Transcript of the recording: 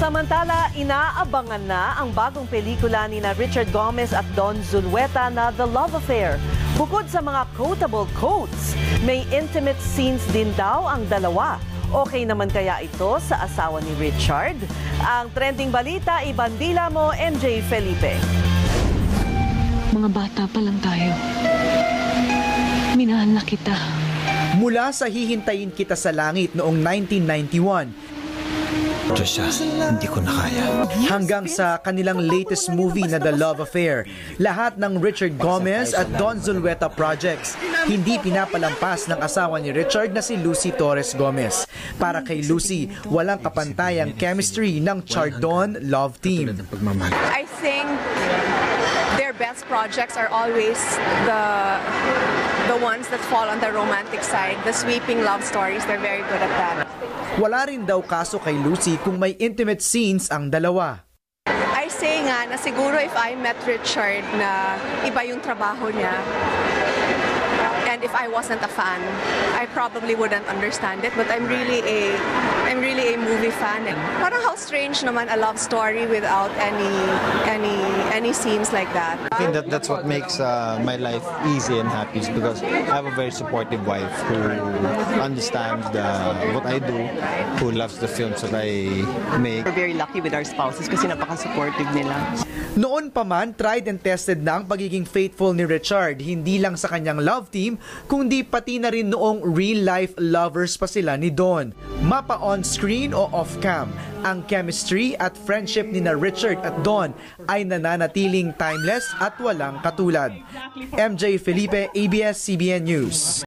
Samantala, inaabangan na ang bagong pelikula ni na Richard Gomez at Don Zulueta na The Love Affair. Bukod sa mga quotable quotes, may intimate scenes din daw ang dalawa. Okay naman kaya ito sa asawa ni Richard? Ang trending balita, ibandila mo, MJ Felipe. Mga bata pa lang tayo. Minahal na kita. Mula sa Hihintayin Kita sa Langit noong 1991 Siya, hindi ko na kaya. hanggang sa kanilang latest movie na The Love Affair, lahat ng Richard Gomez at Don Zulueta projects hindi pinapalampas ng asawa ni Richard na si Lucy Torres Gomez. Para kay Lucy, walang kapantayang chemistry ng Chardon Love Team. Pagmamahal. I think their best projects are always the the ones that fall on the romantic side, the sweeping love stories. They're very good at that. Wala rin daw kaso kay Lucy kung may intimate scenes ang dalawa. I say nga na siguro if I met Richard na iba yung trabaho niya, and if I wasn't a fan, I probably wouldn't understand it. But I'm really a, I'm really a movie fan. And parang how strange naman a love story without any, any, any scenes like that. I think that that's what makes uh, my life easy and happy is because I have a very supportive wife who understands the, what I do, who loves the films that I make. We're very lucky with our spouses kasi napaka-supportive nila. Noon pa man, tried and tested na ang pagiging faithful ni Richard, hindi lang sa kanyang love team, kundi pati na rin noong real-life lovers pa sila ni Don. Mapa on-screen o off-cam, ang chemistry at friendship ni na Richard at Don ay nananatiling timeless at walang katulad. MJ Felipe, ABS-CBN News.